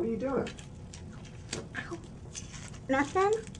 What are you doing? Nothing.